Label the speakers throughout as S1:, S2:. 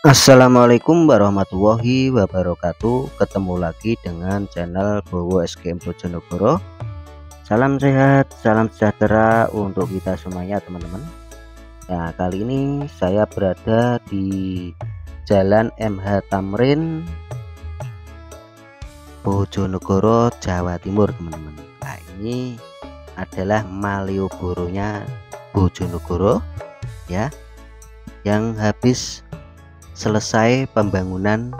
S1: Assalamualaikum warahmatullahi wabarakatuh. Ketemu lagi dengan channel Bowo SKM Bojonegoro. Salam sehat, salam sejahtera untuk kita semuanya teman-teman. Nah kali ini saya berada di Jalan MH Tamrin Bojonegoro Jawa Timur teman-teman. Nah ini adalah Malioboro-nya Bojonegoro ya yang habis selesai pembangunan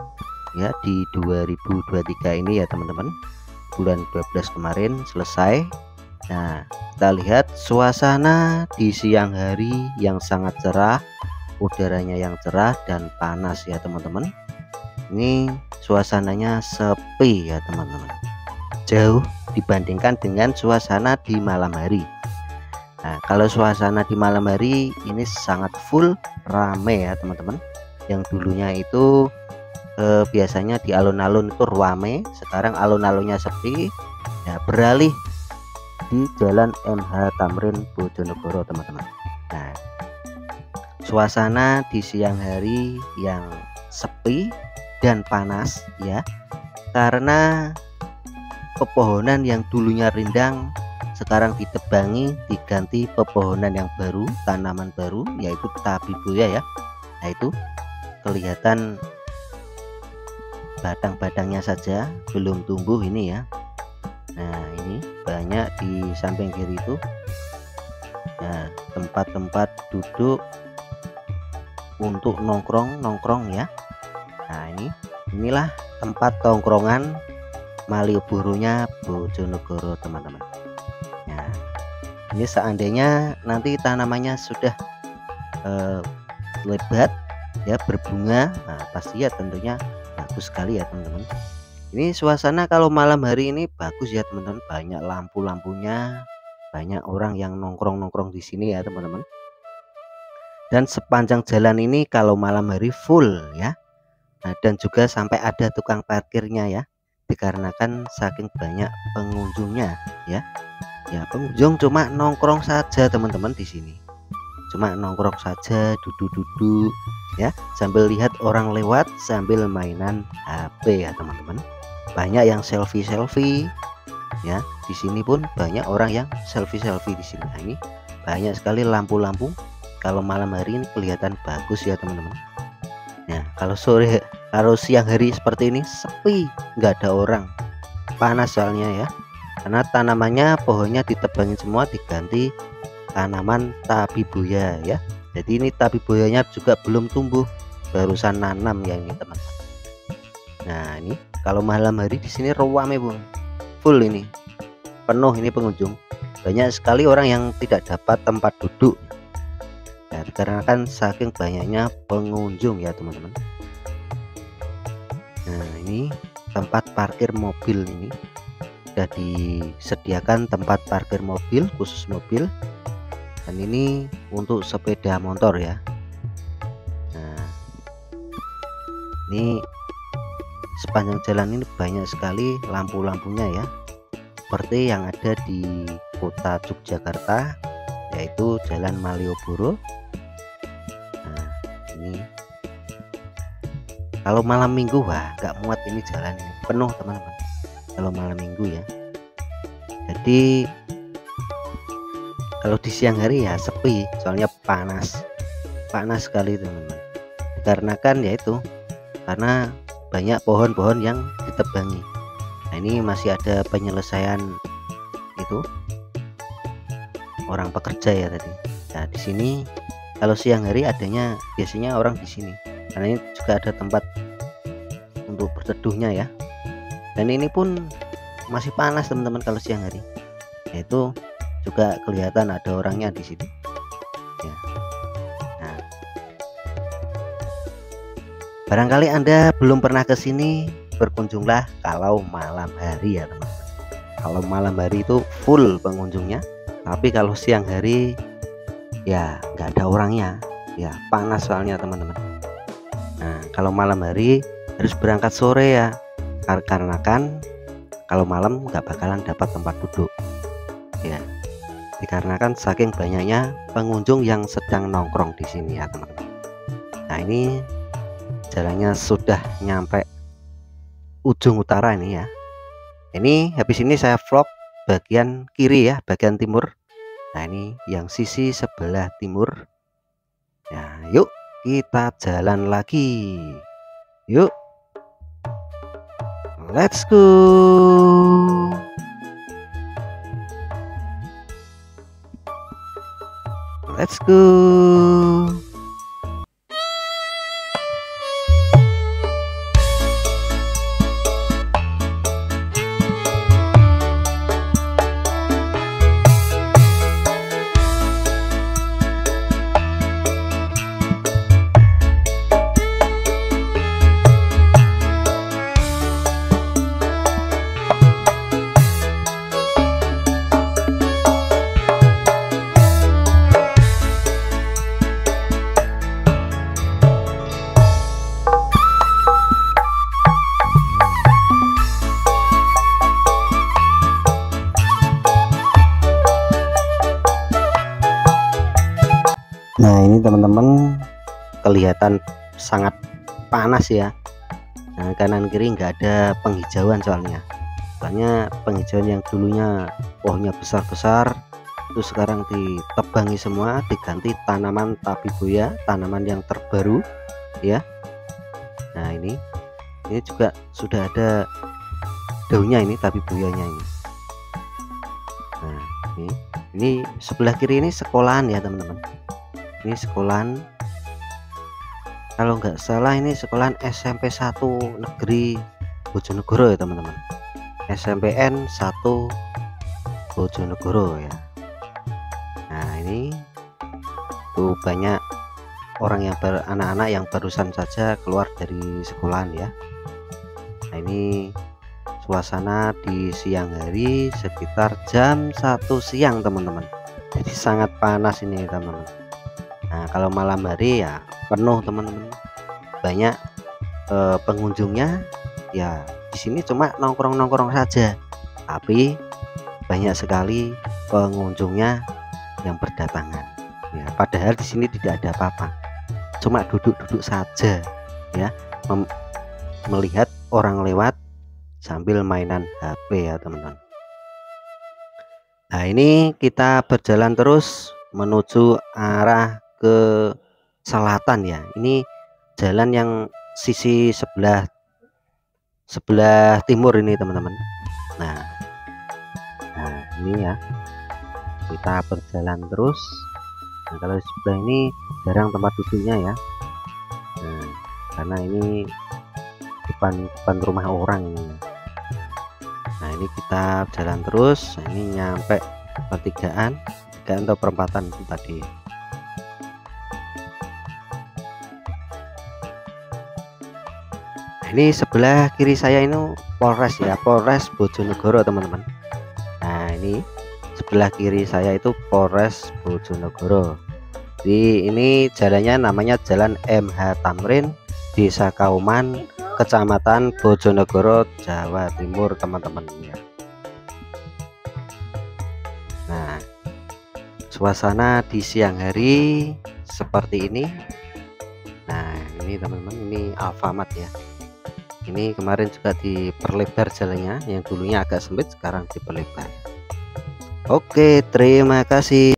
S1: ya di 2023 ini ya teman-teman. Bulan 12 kemarin selesai. Nah kita lihat suasana di siang hari yang sangat cerah udaranya yang cerah dan panas ya teman-teman. Ini suasananya sepi ya teman-teman. Jauh dibandingkan dengan suasana di malam hari. Nah kalau suasana di malam hari ini sangat full rame ya teman-teman yang dulunya itu eh, biasanya di alun-alun itu ruame sekarang alun-alunnya sepi. Ya beralih di jalan MH Tamrin Bojonegoro teman-teman. Nah suasana di siang hari yang sepi dan panas ya karena pepohonan yang dulunya rindang sekarang ditebangi diganti pepohonan yang baru tanaman baru yaitu tabibuya ya. Nah itu kelihatan batang-batangnya saja belum tumbuh ini ya. Nah ini banyak di samping kiri itu. Nah tempat-tempat duduk untuk nongkrong-nongkrong ya. Nah ini inilah tempat tongkrongan Malioboro-nya Bojonegoro teman-teman. Nah ini seandainya nanti tanamannya sudah uh, lebat ya berbunga. Nah pasti ya tentunya bagus sekali ya teman-teman. Ini suasana kalau malam hari ini bagus ya teman-teman. Banyak lampu-lampunya banyak orang yang nongkrong-nongkrong di sini ya teman-teman. Dan sepanjang jalan ini kalau malam hari full ya. Nah, dan juga sampai ada tukang parkirnya ya. Dikarenakan saking banyak pengunjungnya ya. Ya pengunjung cuma nongkrong saja teman-teman di sini. Cuma nongkrong saja duduk-duduk ya. Sambil lihat orang lewat sambil mainan HP ya teman-teman. Banyak yang selfie selfie ya. Di sini pun banyak orang yang selfie selfie di sini. Nah, ini banyak sekali lampu-lampu. Kalau malam hari ini kelihatan bagus ya teman-teman. Nah kalau sore kalau siang hari seperti ini sepi. Nggak ada orang. Panas soalnya ya. Karena tanamannya pohonnya ditebangin semua diganti tanaman tabibuya ya jadi ini tabiboyanya juga belum tumbuh. Barusan nanam ya ini teman-teman. Nah ini kalau malam hari di sini ruame bung full ini. Penuh ini pengunjung. Banyak sekali orang yang tidak dapat tempat duduk. Ya, karena kan saking banyaknya pengunjung ya teman-teman. Nah ini tempat parkir mobil ini. Sudah disediakan tempat parkir mobil khusus mobil dan ini untuk sepeda motor ya. Nah ini sepanjang jalan ini banyak sekali lampu-lampunya ya. Seperti yang ada di kota Yogyakarta yaitu Jalan Malioboro. Nah ini. Kalau malam minggu wah nggak muat ini jalan ini penuh teman-teman. Kalau malam minggu ya. Jadi kalau di siang hari ya sepi soalnya panas. Panas sekali teman-teman. Dikarenakan yaitu karena banyak pohon-pohon yang ditebangi. Nah ini masih ada penyelesaian itu. Orang pekerja ya tadi. Nah di sini kalau siang hari adanya biasanya orang di sini. Karena ini juga ada tempat untuk berteduhnya ya. Dan ini pun masih panas teman-teman kalau siang hari. Yaitu juga kelihatan ada orangnya di sini ya. nah. barangkali anda belum pernah ke sini berkunjunglah kalau malam hari ya teman-teman. Kalau malam hari itu full pengunjungnya tapi kalau siang hari ya nggak ada orangnya. Ya panas soalnya teman-teman. Nah kalau malam hari harus berangkat sore ya. Karena kan kalau malam nggak bakalan dapat tempat duduk dikarenakan saking banyaknya pengunjung yang sedang nongkrong di sini ya teman-teman. Nah ini jalannya sudah nyampe ujung utara ini ya. Ini habis ini saya vlog bagian kiri ya bagian timur. Nah ini yang sisi sebelah timur. Nah yuk kita jalan lagi. Yuk. Let's go go Nah ini teman-teman kelihatan sangat panas ya. Nah kanan kiri nggak ada penghijauan soalnya. Soalnya penghijauan yang dulunya pohonnya besar-besar itu sekarang ditebangi semua diganti tanaman tabibuya tanaman yang terbaru ya. Nah ini ini juga sudah ada daunnya ini tabibuyanya ini. Nah ini ini sebelah kiri ini sekolahan ya teman-teman ini sekolahan kalau nggak salah ini sekolahan SMP 1 negeri Bojonegoro ya teman-teman. SMPN 1 Bojonegoro ya. Nah ini tuh banyak orang yang beranak-anak yang barusan saja keluar dari sekolahan ya. Nah ini suasana di siang hari sekitar jam satu siang teman-teman. Jadi sangat panas ini teman-teman Nah kalau malam hari ya penuh teman-teman. Banyak eh, pengunjungnya ya di sini cuma nongkrong-nongkrong saja. Tapi banyak sekali pengunjungnya yang berdatangan. Ya padahal di sini tidak ada apa-apa. Cuma duduk-duduk saja ya. Melihat orang lewat sambil mainan HP ya teman-teman. Nah ini kita berjalan terus menuju arah ke selatan ya. Ini jalan yang sisi sebelah sebelah timur ini teman-teman. Nah nah ini ya. Kita berjalan terus. Nah, kalau sebelah ini jarang tempat duduknya ya. Nah, karena ini depan depan rumah orang ini. Nah ini kita jalan terus. Nah, ini nyampe pertigaan. Pertigaan atau perempatan itu tadi ini sebelah kiri saya ini Polres ya Polres Bojonegoro teman-teman. Nah ini sebelah kiri saya itu Polres Bojonegoro. Di ini jalannya namanya Jalan MH Tamrin Desa Kauman Kecamatan Bojonegoro Jawa Timur teman-teman ya. Nah suasana di siang hari seperti ini. Nah ini teman-teman ini Alfamart ya ini kemarin juga diperlebar jalannya yang dulunya agak sempit sekarang diperlebar. Oke terima kasih